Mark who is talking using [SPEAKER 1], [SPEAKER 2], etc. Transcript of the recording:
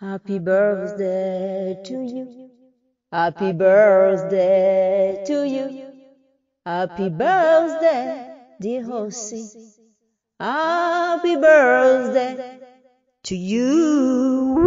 [SPEAKER 1] Happy birthday to you. Happy birthday to you. Happy birthday, dear Jose. Happy birthday to you.